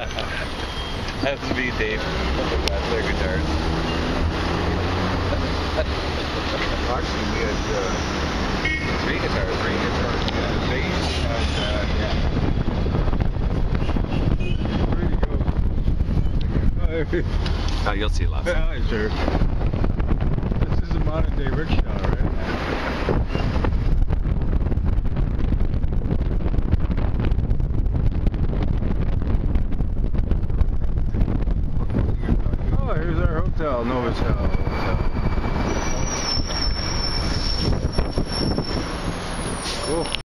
That's me, Dave. That's their guitars. Actually, we had uh, Three guitars. three guitars. Yeah, bass and uh, yeah. Where do you go? Oh, you'll see lots. Yeah, sure. This is a modern day rickshaw, hotel, no hotel. hotel. Cool.